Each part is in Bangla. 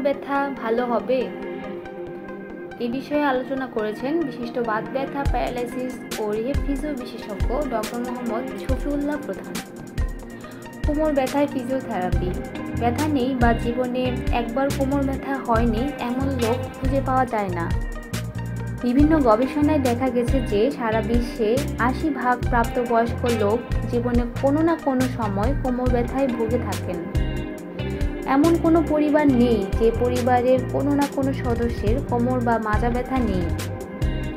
ব্যথা ভালো হবে? এ বিষয়ে আলোচনা করেছেন বিশিষ্ট বাত ব্যথা, প্যারালাইসিস ও রিহেব ফিজিও বিশেষজ্ঞ ডক্টর মোহাম্মদ শফিউল্লাহ প্রধান। কোমর ব্যথায় ফিজিওথেরাপি। ব্যথা নেই বা জীবনে একবার কোমর ব্যথা হয়নি এমন লোক খুঁজে পাওয়া যায় না। বিভিন্ন গবেষণায় দেখা গেছে যে সারা বিশ্বে আশি ভাগ প্রাপ্তবয়স্ক লোক জীবনে কোনো না কোনো সময় কোমর ব্যথায় ভুগে থাকেন। এমন কোনো পরিবার নেই যে পরিবারের কোনো না কোনো সদস্যের কোমর বা মাজা ব্যথা নেই।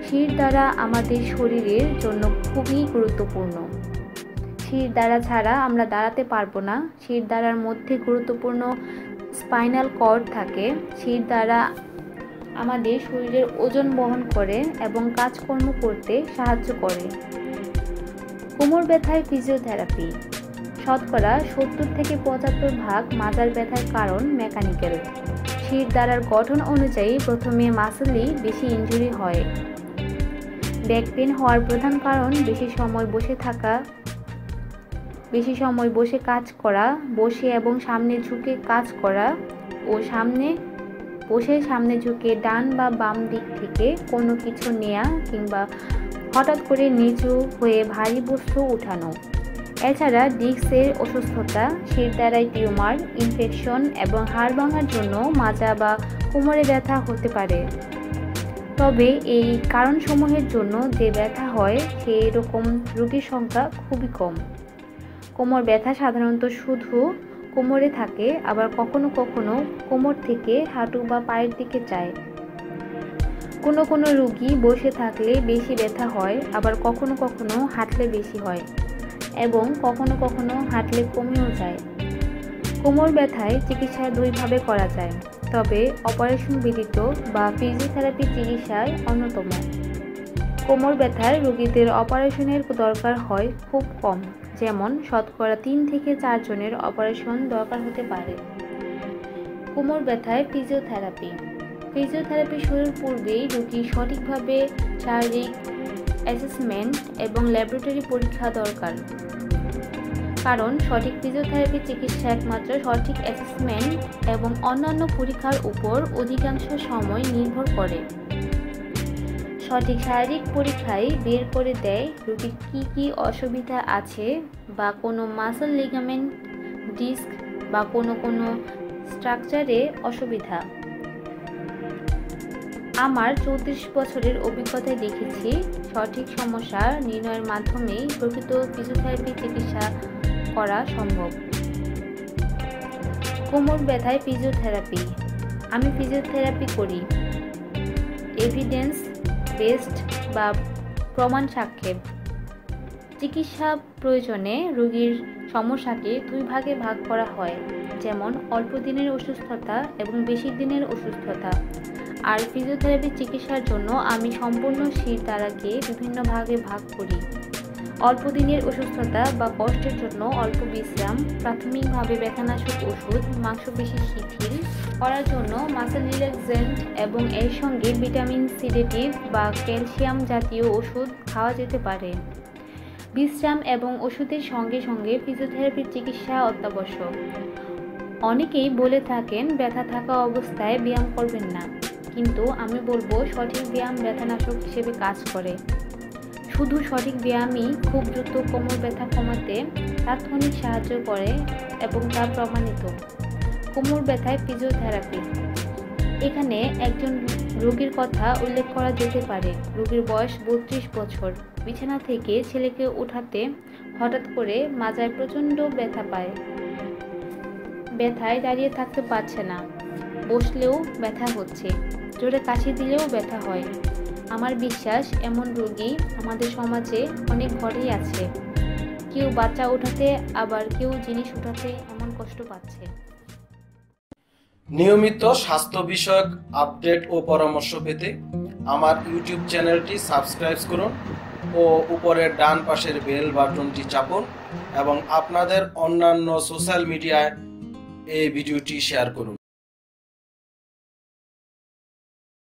শির দ্বারা আমাদের শরীরের জন্য খুবই গুরুত্বপূর্ণ। শির দ্বারা ছাড়া আমরা দাঁড়াতে পারব না। শির দ্বারার মধ্যে গুরুত্বপূর্ণ স্পাইনাল কর্ড থাকে। শির দ্বারা আমাদের শরীরের ওজন বহন করে এবং কাজকর্ম করতে সাহায্য করে। কোমর ব্যথায় ফিজিওথেরাপি। শতকরা সত্তর থেকে পঁচাত্তর ভাগ মাজার ব্যথার কারণ মেকানিক্যাল। শির দ্বারার গঠন অনুযায়ী প্রথমে মাসেলই বেশি ইঞ্জুরি হয়। ব্যাক পেন হওয়ার প্রধান কারণ বেশি সময় বসে থাকা, বেশি সময় বসে কাজ করা, বসে এবং সামনে ঝুঁকে কাজ করা ও সামনে, বসে সামনে ঝুঁকে ডান বা বাম দিক থেকে কোনো কিছু নেয়া কিংবা হঠাৎ করে নিচু হয়ে ভারী বস্তু উঠানো। এছাড়া ডিস্কের অসুস্থতা, শির দ্বারাই টিউমার, ইনফেকশন এবং হাড় ভাঙার জন্য মাজা বা কোমরে ব্যথা হতে পারে। তবে এই কারণসমূহের জন্য যে ব্যথা হয় সেই রকম রোগীর সংখ্যা খুবই কম। কোমর ব্যথা সাধারণত শুধু কোমরে থাকে, আবার কখনো কখনো কোমর থেকে হাঁটু বা পায়ের দিকে যায়। কোনো কোনো রুগী বসে থাকলে বেশি ব্যথা হয়, আবার কখনো কখনো হাঁটলে বেশি হয়। এবং কখনো কখনো হাঁটলে কমেও যায়। কোমর ব্যথায় চিকিৎসা দুইভাবে করা যায়, তবে অপারেশন বিদিত বা ফিজিওথেরাপি চিকিৎসায় অন্যতম। কোমর ব্যথায় রোগীদের অপারেশনের দরকার হয় খুব কম, যেমন শতকরা তিন থেকে চারজনের অপারেশন দরকার হতে পারে। কোমর ব্যথায় ফিজিওথেরাপি। ফিজিওথেরাপি শুরুর পূর্বেই রোগী সঠিকভাবে শারীরিক অ্যাসেসমেন্ট এবং ল্যাবরেটরি পরীক্ষা দরকার। কারণ সঠিক ফিজিওথেরাপি চিকিৎসা একমাত্র সঠিক অ্যাসেসমেন্ট এবং অন্যান্য পরীক্ষার উপর অধিকাংশ সময় নির্ভর করে। সঠিক শারীরিক পরীক্ষায় বের করে দেয় রোগীর কী কী অসুবিধা আছে বা কোনো মাসল লিগামেন্ট ডিস্ক বা কোনো কোনো স্ট্রাকচারে অসুবিধা। আমার চৌত্রিশ বছরের অভিজ্ঞতায় দেখেছি সঠিক সমস্যা নির্ণয়ের মাধ্যমেই প্রকৃত ফিজিওথেরাপি চিকিৎসা করা সম্ভব। কোমর ব্যথায় ফিজিওথেরাপি। আমি ফিজিওথেরাপি করি। এভিডেন্স বেসড বা প্রমাণ সাক্ষেপ চিকিৎসা প্রয়োজনে রোগীর সমস্যাকে দুই ভাগে ভাগ করা হয়, যেমন অল্প দিনের অসুস্থতা এবং বেশি দিনের অসুস্থতা। আর ফিজিওথেরাপি চিকিৎসার জন্য আমি সম্পূর্ণ শির দ্বারাকে বিভিন্ন ভাগে ভাগ করি। অল্প দিনের অসুস্থতা বা কষ্টের জন্য অল্প বিশ্রাম, প্রাথমিকভাবে ব্যথানাশক ওষুধ, মাংসপেশি শিথিল করার জন্য মাসেল রিল্যাক্সেন্ট এবং এর সঙ্গে ভিটামিন সিডেটিভ বা ক্যালসিয়াম জাতীয় ওষুধ খাওয়া যেতে পারে। বিশ্রাম এবং ওষুধের সঙ্গে সঙ্গে ফিজিওথেরাপির চিকিৎসা অত্যাবশ্যক। অনেকেই বলে থাকেন, ব্যথা থাকা অবস্থায় ব্যায়াম করবেন না। কিন্তু আমি বলব, সঠিক ব্যায়াম ব্যথানাশক হিসেবে কাজ করে। শুধু সঠিক ব্যায়ামই খুব দ্রুত কোমর ব্যথা কমাতে তাৎক্ষণিক সাহায্য করে এবং তা প্রমাণিত। কোমর ব্যথায় ফিজিওথেরাপি এখানে একজন রোগীর কথা উল্লেখ করা যেতে পারে। রোগীর বয়স বত্রিশ বছর। বিছানা থেকে ছেলেকে উঠাতে হঠাৎ করে মাজায় প্রচণ্ড ব্যথা পায়। ব্যথায় দাঁড়িয়ে থাকতে পারছে না। বসলেও ব্যথা হচ্ছে। জোরে কাশি দিলেও ব্যথা হয়। আমার বিশ্বাস, এমন রোগী আমাদের সমাজে অনেক ঘরেই আছে। কেউ বাচ্চা ওঠাতে আবার কেউ জিনিস উঠাতে এমন কষ্ট পাচ্ছে। নিয়মিত স্বাস্থ্য বিষয়ক আপডেট ও পরামর্শ পেতে আমার ইউটিউব চ্যানেলটি সাবস্ক্রাইব করুন। ও উপরের ডান পাশের বেল বাটনটি চাপুন এবং আপনাদের অন্যান্য সোশ্যাল মিডিয়ায় এই ভিডিওটি শেয়ার করুন।